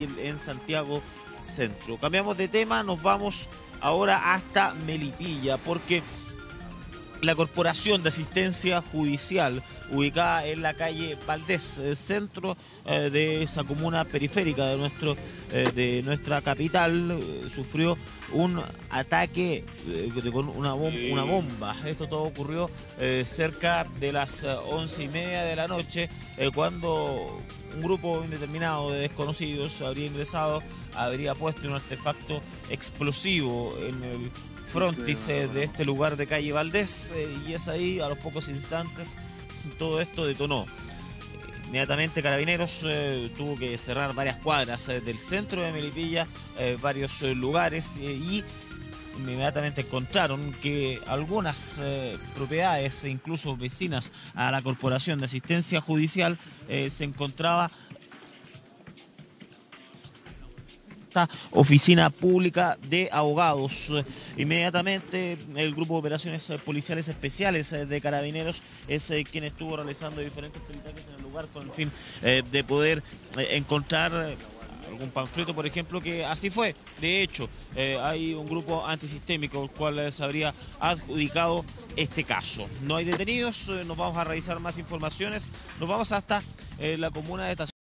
en Santiago Centro. Cambiamos de tema, nos vamos ahora hasta Melipilla, porque la Corporación de Asistencia Judicial, ubicada en la calle Valdés, eh, centro eh, de esa comuna periférica de, nuestro, eh, de nuestra capital, sufrió un ataque con una, una, bomba. Esto todo ocurrió cerca de las once y media de la noche, cuando un grupo indeterminado de desconocidos habría ingresado, habría puesto un artefacto explosivo en el frontis de este lugar de calle Valdés eh, y es ahí a los pocos instantes todo esto detonó. Inmediatamente Carabineros eh, tuvo que cerrar varias cuadras eh, del centro de Melipilla, varios lugares y inmediatamente encontraron que algunas propiedades, incluso vecinas a la Corporación de Asistencia Judicial, se encontraba oficina pública de abogados. Inmediatamente el grupo de operaciones policiales especiales eh, de carabineros es eh, quien estuvo realizando diferentes peritajes en el lugar con el fin eh, de poder encontrar algún panfleto, por ejemplo, que así fue. De hecho, hay un grupo antisistémico el cual se habría adjudicado este caso. No hay detenidos, nos vamos a revisar más informaciones, nos vamos hasta la comuna de Estación.